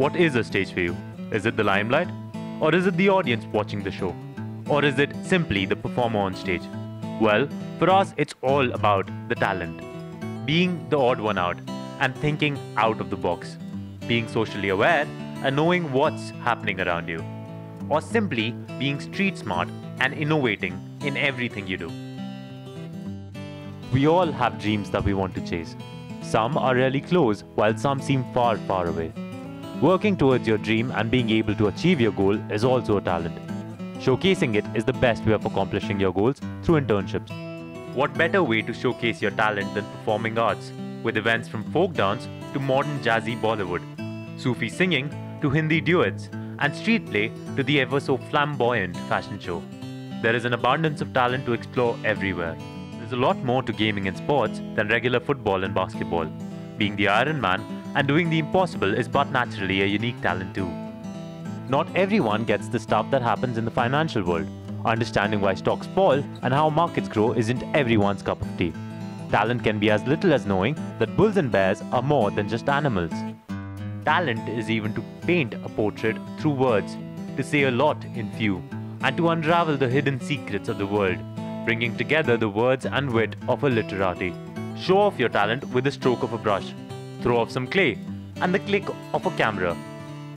What is a stage for you? Is it the limelight? Or is it the audience watching the show? Or is it simply the performer on stage? Well, for us, it's all about the talent. Being the odd one out and thinking out of the box. Being socially aware and knowing what's happening around you. Or simply being street smart and innovating in everything you do. We all have dreams that we want to chase. Some are really close, while some seem far, far away. Working towards your dream and being able to achieve your goal is also a talent. Showcasing it is the best way of accomplishing your goals through internships. What better way to showcase your talent than performing arts, with events from folk dance to modern jazzy Bollywood, Sufi singing to Hindi duets, and street play to the ever so flamboyant fashion show? There is an abundance of talent to explore everywhere. There's a lot more to gaming and sports than regular football and basketball. Being the Iron Man and doing the impossible is but naturally a unique talent too. Not everyone gets the stuff that happens in the financial world. Understanding why stocks fall and how markets grow isn't everyone's cup of tea. Talent can be as little as knowing that bulls and bears are more than just animals. Talent is even to paint a portrait through words, to say a lot in few, and to unravel the hidden secrets of the world, bringing together the words and wit of a literati. Show off your talent with the stroke of a brush, throw off some clay, and the click of a camera.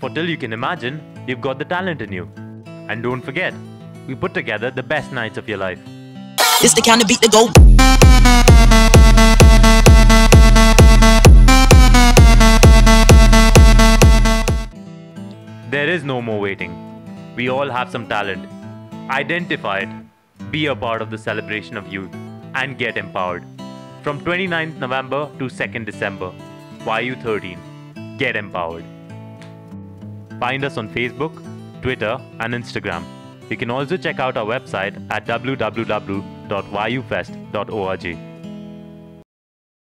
For till you can imagine, you've got the talent in you. And don't forget, we put together the best nights of your life. It's the kind of beat that go. There is no more waiting. We all have some talent. Identify it, be a part of the celebration of youth, and get empowered. From 29th November to 2nd December, Vaayu 13, get empowered. Find us on Facebook, Twitter, and Instagram. You can also check out our website at www.vaayufest.org.